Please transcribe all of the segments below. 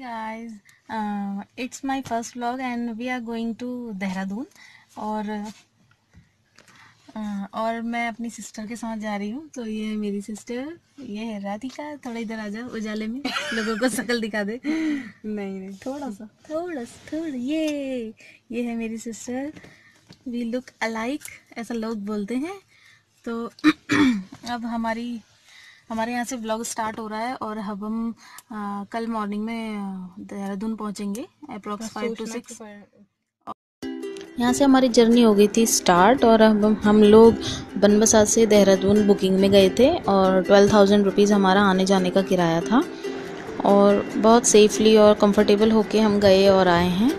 guys, uh, it's my first vlog and we are going to Dehradun और uh, और मैं अपनी सिस्टर के साथ जा रही हूँ तो ये है मेरी सिस्टर ये है राधिका थोड़ा इधर आ जाओ उजाले में लोगों को शक्ल दिखा दे। नहीं नहीं थोड़ा सा। थोड़ा सा थोड़ा ये ये है मेरी सिस्टर वी लुक अलाइक ऐसा लोग बोलते हैं। तो अब हमारी हमारे यहाँ से ब्लॉग स्टार्ट हो रहा है और अब हम आ, कल मॉर्निंग में देहरादून पहुँचेंगे अप्रोक्स फाइव टू सिक्स यहाँ से हमारी जर्नी हो गई थी स्टार्ट और अब हम लोग बनबसा से देहरादून बुकिंग में गए थे और ट्वेल्व थाउज़ेंड रुपीज़ हमारा आने जाने का किराया था। और बहुत सेफली और कंफर्टेबल होके हम गए और आए हैं।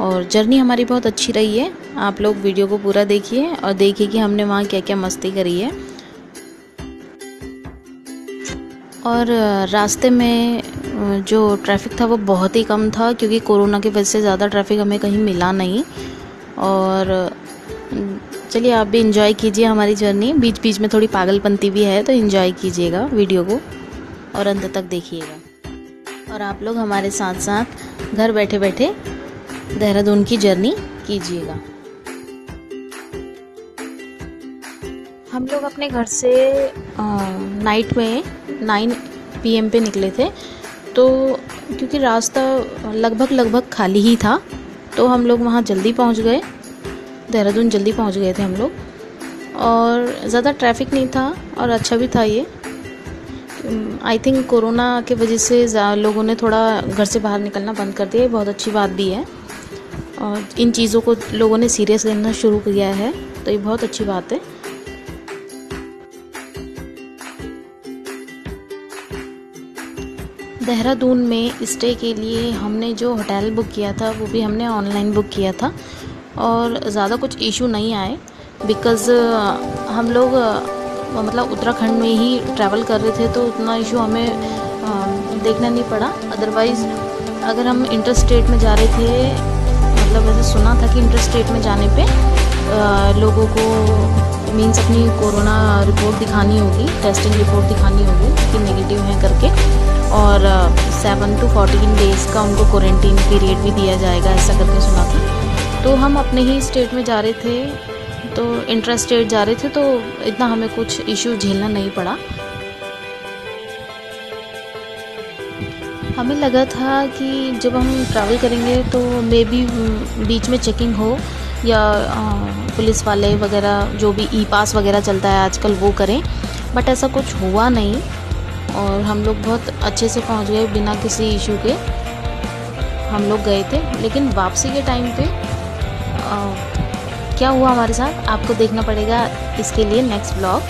और जर्नी हमारी बहुत अच्छी रही है। आप लोग वीडियो को पूरा देखिए और देखिए कि हमने वहाँ क्या क्या मस्ती करी है। और रास्ते में जो ट्रैफ़िक था वो बहुत ही कम था क्योंकि कोरोना की वजह से ज़्यादा ट्रैफ़िक हमें कहीं मिला नहीं। और चलिए आप भी इंजॉय कीजिए हमारी जर्नी बीच बीच में थोड़ी पागलपंती भी है तो इंजॉय कीजिएगा वीडियो को और अंत तक देखिएगा। और आप लोग हमारे साथ साथ घर बैठे बैठे देहरादून की जर्नी कीजिएगा। हम लोग अपने घर से नाइट में नाइन पीएम पे निकले थे। तो क्योंकि रास्ता लगभग लगभग खाली ही था तो हम लोग वहाँ जल्दी पहुँच गए। देहरादून जल्दी पहुँच गए थे हम लोग। और ज़्यादा ट्रैफ़िक नहीं था और अच्छा भी था ये। आई थिंक कोरोना के वजह से लोगों ने थोड़ा घर से बाहर निकलना बंद कर दिया। बहुत अच्छी बात भी है। और इन चीज़ों को लोगों ने सीरियस लेना शुरू किया है तो ये बहुत अच्छी बात है। देहरादून में स्टे के लिए हमने जो होटल बुक किया था, वो भी हमने ऑनलाइन बुक किया था और ज़्यादा कुछ इशू नहीं आए बिकॉज़ हम लोग मतलब उत्तराखंड में ही ट्रैवल कर रहे थे तो उतना इशू हमें देखना नहीं पड़ा। अदरवाइज़ अगर हम इंटर स्टेट में जा रहे थे मतलब वैसे सुना था कि इंटर स्टेट में जाने पे लोगों को मीन्स अपनी कोरोना रिपोर्ट दिखानी होगी टेस्टिंग रिपोर्ट दिखानी होगी कि नेगेटिव है करके। और सेवन टू फोर्टीन डेज़ का उनको क्वारंटीन पीरियड भी दिया जाएगा, ऐसा करके सुना था। तो हम अपने ही स्टेट में जा रहे थे तो इंटर स्टेट जा रहे थे तो इतना हमें कुछ इश्यू झेलना नहीं पड़ा। हमें लगा था कि जब हम ट्रैवल करेंगे तो मे बी बीच में चेकिंग हो, या पुलिस वाले वगैरह, जो भी ई पास वगैरह चलता है आजकल, वो करें। बट ऐसा कुछ हुआ नहीं। और हम लोग बहुत अच्छे से पहुँच गए बिना किसी इशू के। हम लोग गए थे लेकिन वापसी के टाइम पे आ, क्या हुआ हमारे साथ? आपको देखना पड़ेगा इसके लिए नेक्स्ट ब्लॉग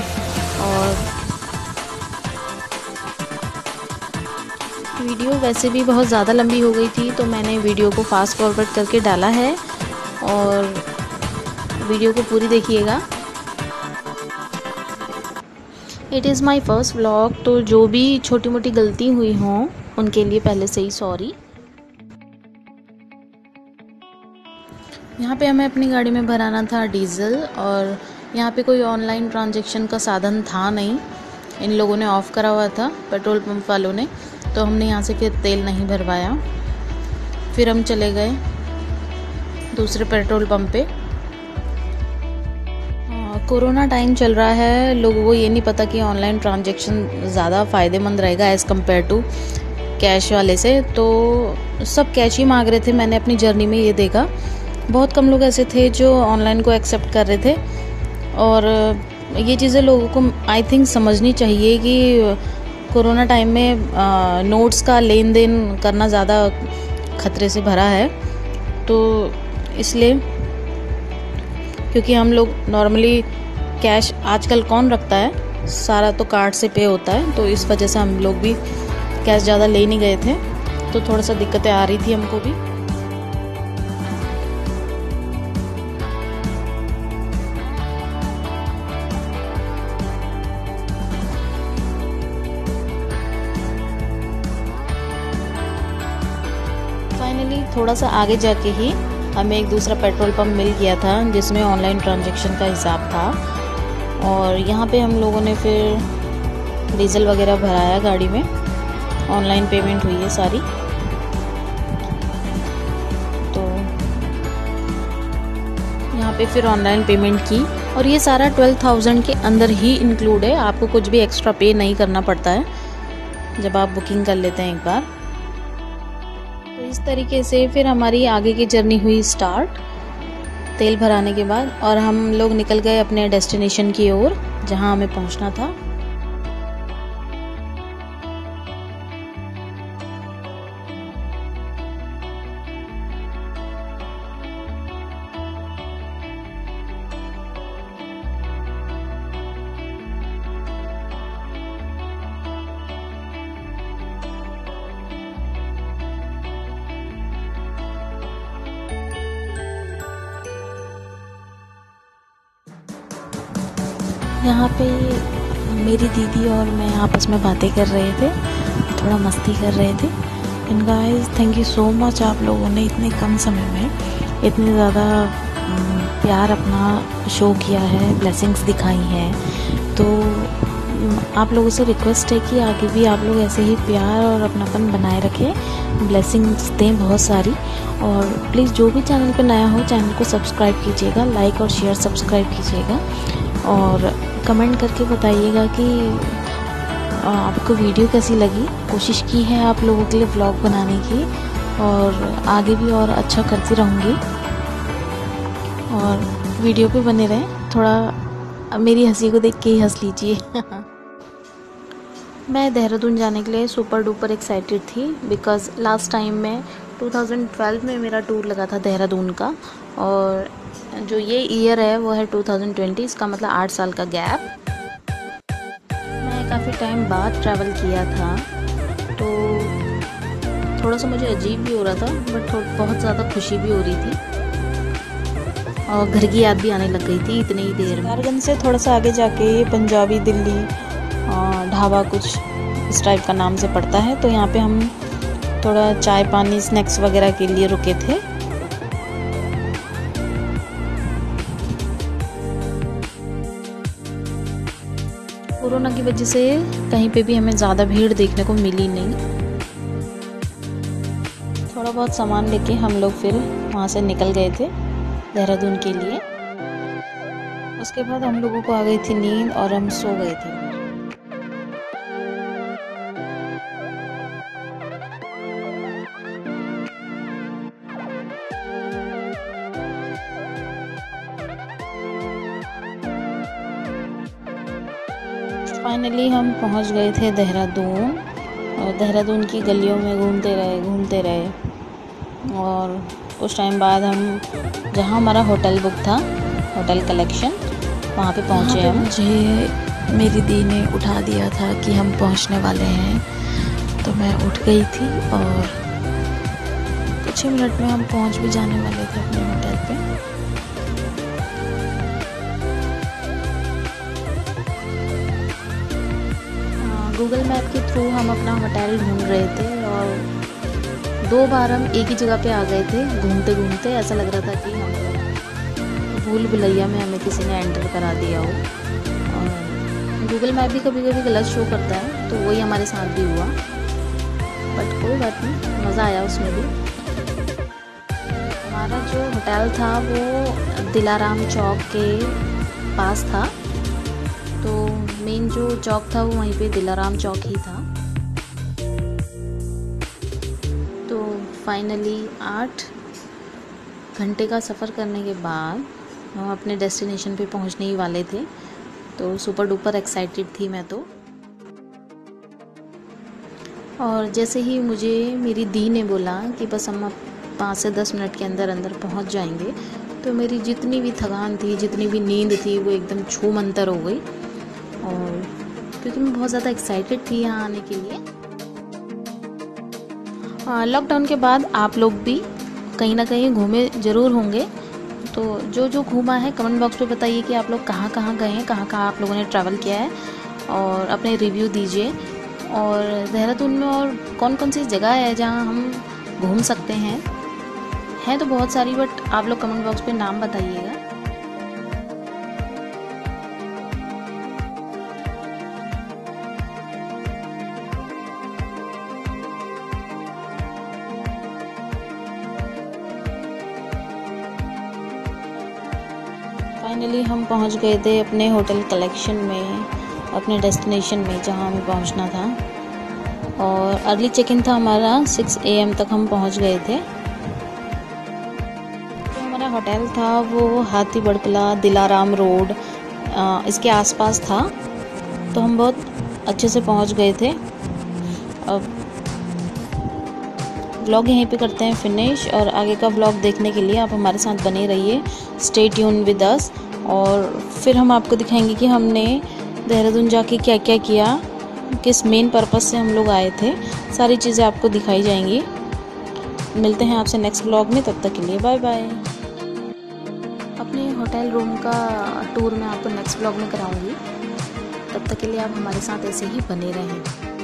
और वीडियो वैसे भी बहुत ज़्यादा लंबी हो गई थी तो मैंने वीडियो को फास्ट फॉरवर्ड करके डाला है। और वीडियो को पूरी देखिएगा। It is my first vlog तो जो भी छोटी मोटी गलती हुई हों, उनके लिए पहले से ही सॉरी यहाँ पे हमें अपनी गाड़ी में भराना था डीज़ल, और यहाँ पे कोई ऑनलाइन ट्रांजेक्शन का साधन था नहीं। इन लोगों ने ऑफ़ करा हुआ था पेट्रोल पंप वालों ने तो हमने यहाँ से फिर तेल नहीं भरवाया। फिर हम चले गए दूसरे पेट्रोल पंप पे। कोरोना टाइम चल रहा है लोगों को ये नहीं पता कि ऑनलाइन ट्रांजेक्शन ज़्यादा फ़ायदेमंद रहेगा एज़ कंपेयर टू कैश वाले से। तो सब कैश ही मांग रहे थे मैंने अपनी जर्नी में ये देखा। बहुत कम लोग ऐसे थे जो ऑनलाइन को एक्सेप्ट कर रहे थे। और ये चीज़ें लोगों को आई थिंक समझनी चाहिए कि कोरोना टाइम में आ, नोट्स का लेन देन करना ज़्यादा खतरे से भरा है। तो इसलिए क्योंकि हम लोग नॉर्मली कैश आजकल कौन रखता है? सारा तो कार्ड से पे होता है तो इस वजह से हम लोग भी कैश ज़्यादा ले नहीं गए थे। तो थोड़ा सा दिक्कतें आ रही थी हमको भी। फाइनली थोड़ा सा आगे जाके ही हमें एक दूसरा पेट्रोल पंप मिल गया था, जिसमें ऑनलाइन ट्रांजेक्शन का हिसाब था। और यहाँ पे हम लोगों ने फिर डीजल वगैरह भराया गाड़ी में। ऑनलाइन पेमेंट हुई है सारी। तो यहाँ पे फिर ऑनलाइन पेमेंट की। और ये सारा ट्वेल्व थाउज़ेंड के अंदर ही इंक्लूड है। आपको कुछ भी एक्स्ट्रा पे नहीं करना पड़ता है। जब आप बुकिंग कर लेते हैं एक बार। इस तरीके से फिर हमारी आगे की जर्नी हुई स्टार्ट, तेल भराने के बाद, और हम लोग निकल गए अपने डेस्टिनेशन की ओर, जहाँ हमें पहुँचना था। यहाँ पे मेरी दीदी और मैं आपस में बातें कर रहे थे, थोड़ा मस्ती कर रहे थे। And guys thank you so much आप लोगों ने इतने कम समय में इतने ज़्यादा प्यार अपना शो किया है ब्लेसिंग्स दिखाई हैं। तो आप लोगों से रिक्वेस्ट है कि आगे भी आप लोग ऐसे ही प्यार और अपनापन बनाए रखें। ब्लेसिंग्स दें बहुत सारी। और प्लीज़ जो भी चैनल पर नया हो चैनल को सब्सक्राइब कीजिएगा लाइक और शेयर सब्सक्राइब कीजिएगा। और कमेंट करके बताइएगा कि आपको वीडियो कैसी लगी। कोशिश की है आप लोगों के लिए ब्लॉग बनाने की और आगे भी और अच्छा करती रहूँगी। और वीडियो पे बने रहें। थोड़ा, मेरी हँसी को देख के ही हंस लीजिए। मैं देहरादून जाने के लिए सुपर डुपर एक्साइटेड थी बिकॉज़ लास्ट टाइम में 2012 में मेरा टूर लगा था देहरादून का और जो ये ईयर है, वो है 2020 इसका मतलब आठ साल का गैप मैं काफ़ी टाइम बाद ट्रैवल किया था तो थोड़ा सा मुझे अजीब भी हो रहा था बट बहुत ज़्यादा खुशी भी हो रही थी। और घर की याद भी आने लग गई थी इतनी ही देर में। से थोड़ा सा आगे जाके ये पंजाबी, दिल्ली ढाबा कुछ इस टाइप का नाम से पड़ता है तो यहाँ पे हम थोड़ा चाय पानी स्नैक्स वगैरह के लिए रुके थे। कोरोना की वजह से कहीं पे भी हमें ज़्यादा भीड़ देखने को मिली नहीं। थोड़ा बहुत सामान लेके हम लोग फिर वहाँ से निकल गए थे देहरादून के लिए। उसके बाद हम लोगों को आ गई थी नींद और हम सो गए थे। फाइनली हम पहुँच गए थे देहरादून और देहरादून की गलियों में घूमते रहे घूमते रहे। और कुछ टाइम बाद हम जहाँ हमारा होटल बुक था होटल कलेक्शन वहाँ पे पहुँचे हम। मुझे मेरी दी ने उठा दिया था कि हम पहुँचने वाले हैं। तो मैं उठ गई थी और कुछ ही मिनट में हम पहुँच भी जाने वाले थे अपने होटल पे। गूगल मैप के थ्रू हम अपना होटल ढूंढ रहे थे और दो बार हम एक ही जगह पे आ गए थे घूमते घूमते ऐसा लग रहा था कि हम भूल भुलैया में हमें किसी ने एंटर करा दिया हो। और गूगल मैप भी कभी कभी गलत शो करता है तो वही हमारे साथ भी हुआ। बट कोई बात नहीं, मज़ा आया उसमें भी। हमारा जो होटल था वो दिलाराम चौक के पास था। तो मेन जो चौक था वो वहीं पे दिलाराम चौक ही था। तो फाइनली आठ घंटे का सफ़र करने के बाद हम अपने डेस्टिनेशन पे पहुँचने ही वाले थे। तो सुपर डुपर एक्साइटेड थी मैं तो। और जैसे ही मुझे, मेरी दी ने बोला कि बस हम पाँच से दस मिनट के अंदर अंदर पहुँच जाएँगे तो मेरी जितनी भी थकान थी, जितनी भी नींद थी, वो एकदम छू मंतर हो गई। क्योंकि मैं बहुत ज़्यादा एक्साइटेड थी यहाँ आने के लिए। लॉकडाउन के बाद आप लोग भी कहीं ना कहीं घूमे ज़रूर होंगे। तो जो जो घूमा है कमेंट बॉक्स पे बताइए कि आप लोग कहाँ कहाँ गए हैं, कहाँ कहाँ आप लोगों ने ट्रैवल किया है। और अपने रिव्यू दीजिए। और देहरादून में और कौन कौन सी जगह है जहाँ हम घूम सकते हैं? हैं तो बहुत सारी बट आप लोग कमेंट बॉक्स पे नाम बताइएगा। फाइनली हम पहुँच गए थे अपने होटल कलेक्शन में, अपने डेस्टिनेशन में जहाँ हमें पहुँचना था। और अर्ली चेक इन था हमारा 6 एम तक हम पहुँच गए थे। जो हमारा होटल था, वो हाथी बड़कला दिलाराम रोड इसके आसपास था। तो हम बहुत अच्छे से पहुँच गए थे। अब ब्लॉग यहीं पे करते हैं फिनिश और आगे का ब्लॉग देखने के लिए आप हमारे साथ बने रहिए। स्टे ट्यून विद अस और फिर हम आपको दिखाएँगे कि हमने देहरादून जाके क्या क्या किया किस मेन पर्पज़ से हम लोग आए थे। सारी चीज़ें आपको दिखाई जाएँगी। मिलते हैं आपसे नेक्स्ट ब्लॉग में, तब तक के लिए बाय बाय अपने होटल रूम का टूर मैं आपको नेक्स्ट ब्लॉग में कराऊँगी। तब तक के लिए आप हमारे साथ ऐसे ही बने रहें।